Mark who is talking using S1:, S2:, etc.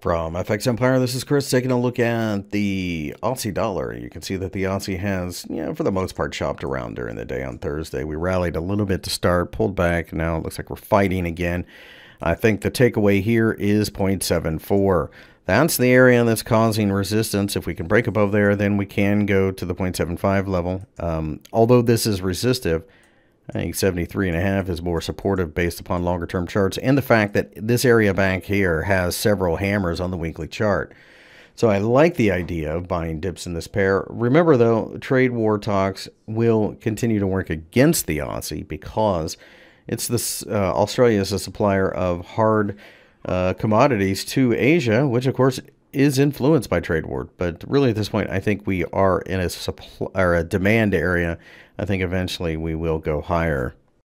S1: From FX Empire, this is Chris taking a look at the Aussie dollar. You can see that the Aussie has, you know, for the most part, chopped around during the day on Thursday. We rallied a little bit to start, pulled back. Now it looks like we're fighting again. I think the takeaway here is 0.74. That's the area that's causing resistance. If we can break above there, then we can go to the 0.75 level. Um, although this is resistive, I think 73 and a half is more supportive based upon longer term charts and the fact that this area back here has several hammers on the weekly chart. So I like the idea of buying dips in this pair. Remember though, trade war talks will continue to work against the Aussie because it's this uh, Australia is a supplier of hard uh, commodities to Asia, which of course is influenced by trade war. But really, at this point, I think we are in a supply or a demand area. I think eventually we will go higher.